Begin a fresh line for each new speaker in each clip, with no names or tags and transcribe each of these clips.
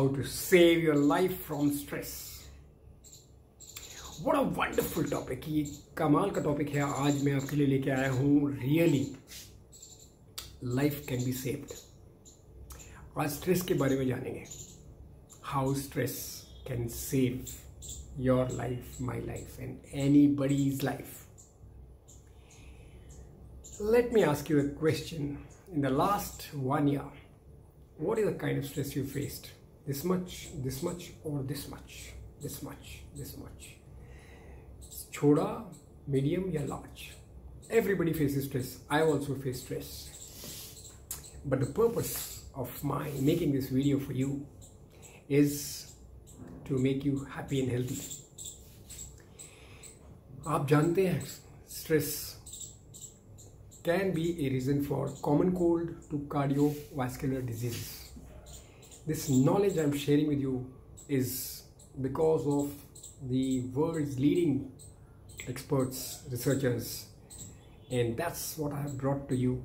how to save your life from stress. What a wonderful topic. ये कमाल का topic है आज मैं आपके लिए लेके आया हूँ really life can be saved आज स्ट्रेस के बारे में जानेंगे how stress can save your life my life and anybody's life let me ask you a question in the last one year what is the kind of stress you faced This much this much or this much this much this much choda medium या large everybody faces stress i also face stress but the purpose of my making this video for you is to make you happy and healthy आप जानते हैं stress can be a reason for common cold to cardiovascular diseases. This knowledge I'm sharing with you is because of the world's leading experts, researchers, and that's what I have brought to you.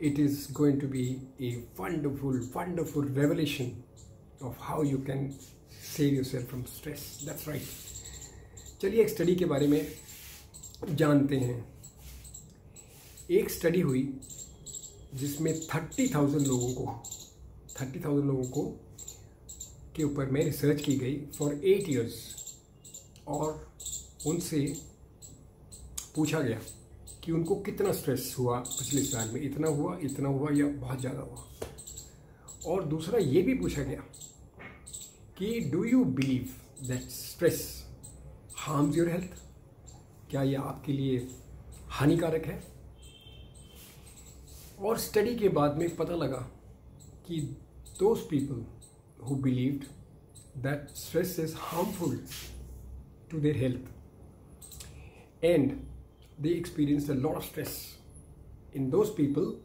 It is going to be a wonderful, wonderful revelation of how you can save yourself from stress. That's right. चलिए एक study के बारे में जानते हैं एक study हुई जिसमें थर्टी थाउजेंड लोगों को थर्टी थाउज़ेंड लोगों को के ऊपर में रिसर्च की गई फॉर एट इयर्स और उनसे पूछा गया कि उनको कितना स्ट्रेस हुआ पिछले साल में, इतना हुआ इतना हुआ या बहुत ज़्यादा हुआ। और दूसरा ये भी पूछा गया कि do you believe that stress harms your health क्या यह आपके लिए हानिकारक है? और स्टडी के बाद में पता लगा कि those people who believed that stress is harmful to their health. And they experienced a lot of stress in those people.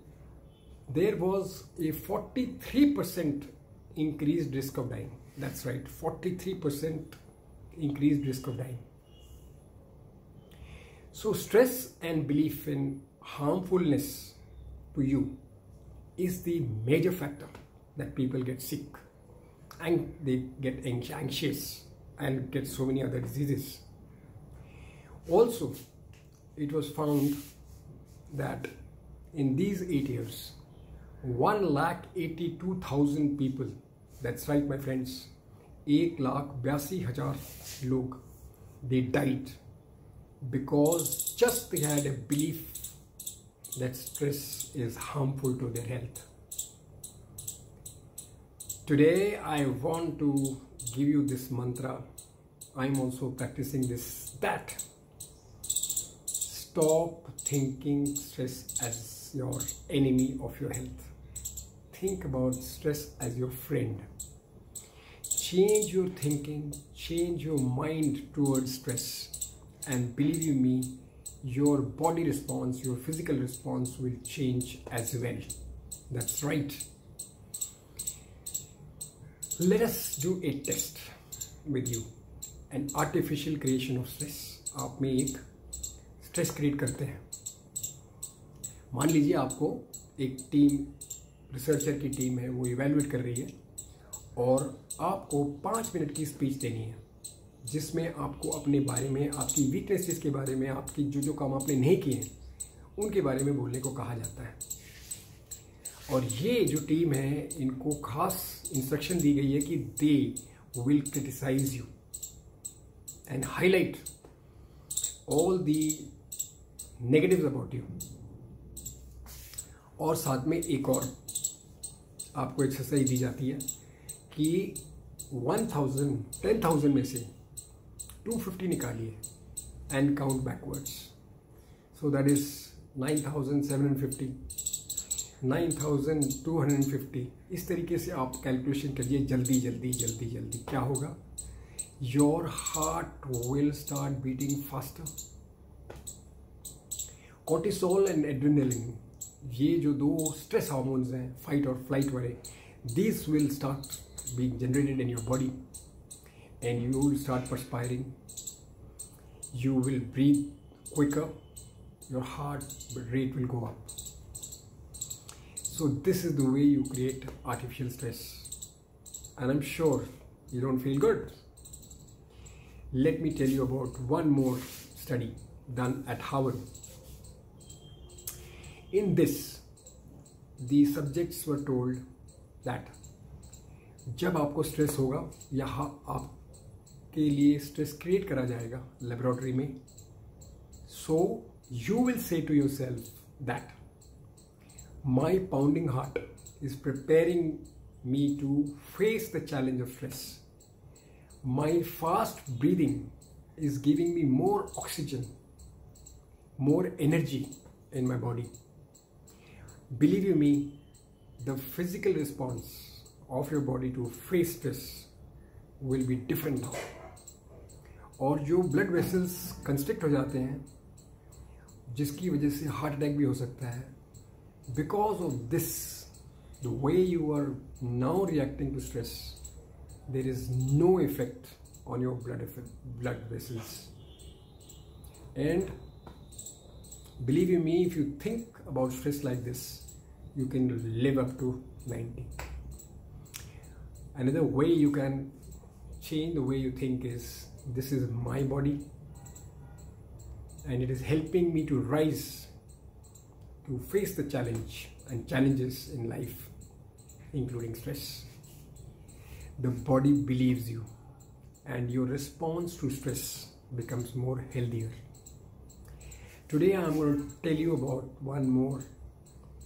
There was a 43% increased risk of dying. That's right 43% increased risk of dying. So stress and belief in harmfulness to you is the major factor that people get sick and they get anxious and get so many other diseases. Also, it was found that in these eight years, 1,82,000 people, that's right my friends, 1,82,000 log, they died because just they had a belief that stress is harmful to their health. Today I want to give you this mantra. I'm also practicing this that stop thinking stress as your enemy of your health. Think about stress as your friend. Change your thinking, change your mind towards stress, and believe you me, your body response, your physical response will change as well. That's right. Let us do a test with you. An artificial creation of stress. आप में एक stress create करते हैं मान लीजिए आपको एक team researcher की टीम है, वो इवेलुएट कर रही है और आपको पाँच मिनट की स्पीच देनी है, जिसमें आपको अपने बारे में, आपकी वीकनेसेस के बारे में, आपकी जो जो काम आपने नहीं किए हैं, उनके बारे में बोलने को कहा जाता है और ये जो टीम है, इनको खास इंस्ट्रक्शन दी गई है कि they will criticise you and highlight all the negative about you और साथ में एक और आपको एक्सरसाइज दी जाती है कि वन थाउज़ेंड टेन थाउज़ेंड में से 250 निकालिए and count backwards so that is 9750 9250 इस तरीके से आप कैलकुलेशन करिए, जल्दी जल्दी जल्दी जल्दी। क्या होगा? Your heart will start beating faster cortisol and adrenaline ये जो दो स्ट्रेस हार्मोन्स हैं फाइट और फ़्लाइट वाले this will start being generated in your body and you will start perspiring. You will breathe quicker. Your heart rate will go up. so this is the way you create artificial stress and I'm sure you don't feel good. Let me tell you about one more study done at Harvard. In this, the subjects were told that जब आपको stress होगा या आपके लिए stress create करा जाएगा laboratory में so you will say to yourself that My pounding heart is preparing me to face the challenge of stress. My fast breathing is giving me more oxygen, more energy in my body. Believe you me, the physical response of your body to face stress will be different now. और जो blood vessels constrict हो जाते हैं जिसकी वजह से heart attack भी हो सकता है because of this the way you are now reacting to stress there is no effect on your blood effect, blood vessels. And believe you me if you think about stress like this you can live up to 90 another way you can change the way you think is this is my body and it is helping me to rise to face the challenge and challenges in life including stress. The body believes you and your response to stress becomes more healthier. Today I am going to tell you about one more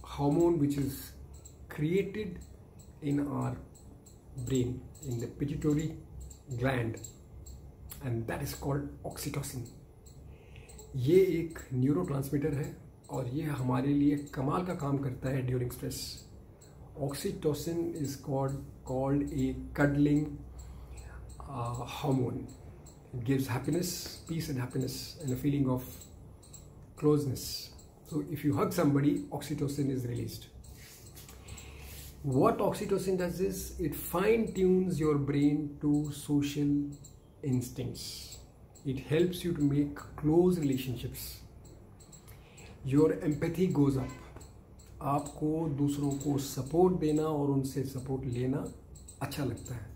hormone which is created in our brain in the pituitary gland and that is called oxytocin. ये एक neurotransmitter है और ये हमारे लिए कमाल का काम करता है during stress oxytocin is called called a cuddling hormone gives happiness peace and happiness and a feeling of closeness so if you hug somebody oxytocin is released what oxytocin does is it fine tunes your brain to social instincts it helps you to make close relationships your empathy goes up आपको दूसरों को support देना और उनसे support लेना अच्छा लगता है।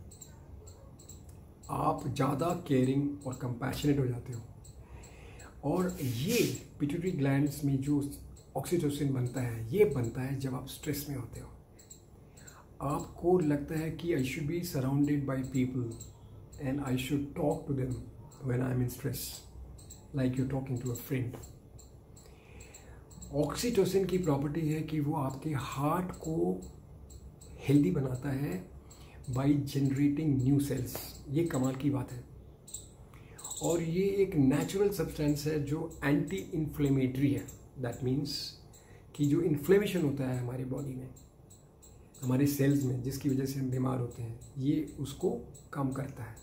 आप ज़्यादा केयरिंग और कंपैशनेट हो जाते हो। और ये पिट्यूटरी ग्लैंड्स में जो ऑक्सीटोसिन बनता है, ये बनता है जब आप स्ट्रेस में होते हो। आपको लगता है कि I should be surrounded by people and I should talk to them when I am in stress like you talking to a friend oxytocin की प्रॉपर्टी है कि वो आपके हार्ट को हेल्दी बनाता है बाय जनरेटिंग न्यू सेल्स ये कमाल की बात है। और ये एक नेचुरल सब्सटेंस है जो एंटी इन्फ्लेमेटरी है। दैट मीन्स कि जो इन्फ्लेमेशन होता है हमारे बॉडी में, हमारे सेल्स में, जिसकी वजह से हम बीमार होते हैं, ये उसको कम करता है।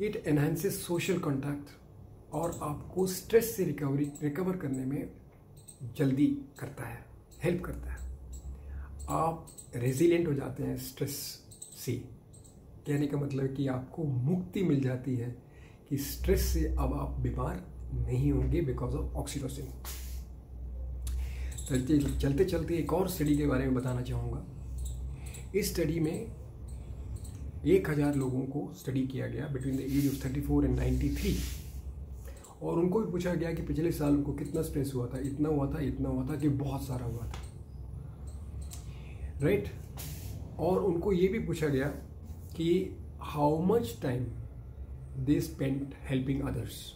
इट एनहेंसेस सोशल कॉन्टैक्ट और आपको स्ट्रेस से रिकवरी रिकवर करने में जल्दी करता है हेल्प करता है। आप रेजिलेंट हो जाते हैं स्ट्रेस से। कहने का मतलब कि आपको मुक्ति मिल जाती है कि स्ट्रेस से अब आप बीमार नहीं होंगे बिकॉज़ ऑफ़ ऑक्सीटोसिन चलते चलते चलते एक और स्टडी के बारे में बताना चाहूँगा। इस स्टडी में एक हज़ार लोगों को स्टडी किया गया between the age of thirty four and ninety three और उनको भी पूछा गया कि पिछले साल उनको कितना स्ट्रेस हुआ था, इतना हुआ था, इतना हुआ था कि बहुत सारा हुआ था। Right right? और उनको ये भी पूछा गया कि how much time they spend helping others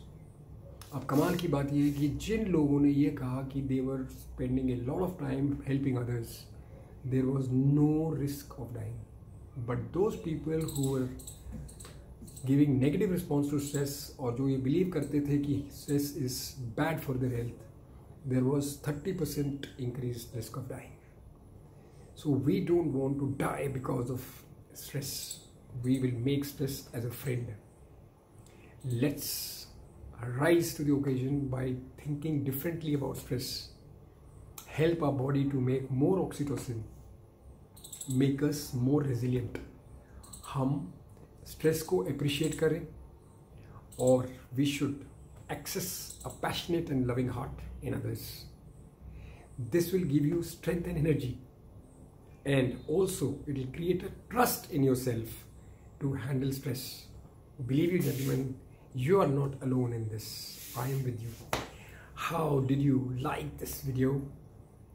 अब कमाल की बात यह है कि जिन लोगों ने ये कहा कि they were spending a lot of time helping others there was no risk of dying but those people who are giving negative response to stress और जो ये बिलीव करते थे कि stress is bad for their health there was thirty percent increase risk of dying so we don't want to die because of stress we will make stress as a friend let's rise to the occasion by thinking differently about stress. Help our body to make more oxytocin, make more resilient. हम stress को appreciate करें और we should access a passionate and loving heart in others this will give you strength and energy and also it will create a trust in yourself to handle stress believe you gentleman you are not alone in this I am with you how did you like this video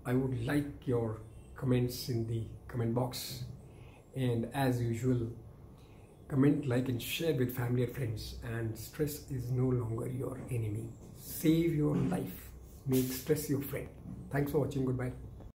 I would like your comments in the comment box and as usual comment, like, and share with family and friends. And stress is no longer your enemy. Save your life. Make stress your friend. Thanks for watching. Goodbye.